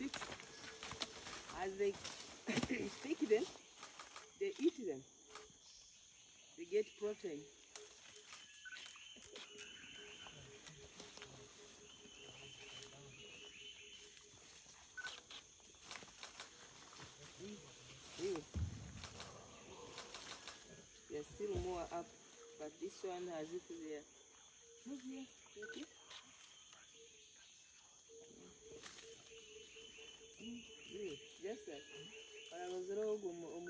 As they stick them, they eat them. They get protein. There's still more up, but this one has it they're. Move here, Vicky. Deus, Rogo,